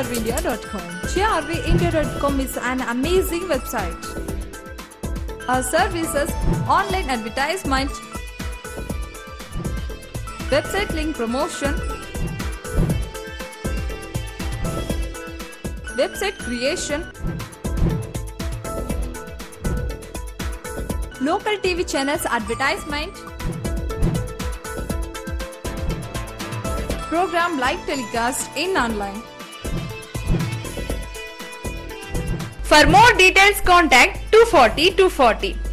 jrvindia.com. jrvindia.com is an amazing website. Our services, online advertisement, website link promotion, website creation, local TV channels advertisement, program live telecast in online. For more details, contact 240 240.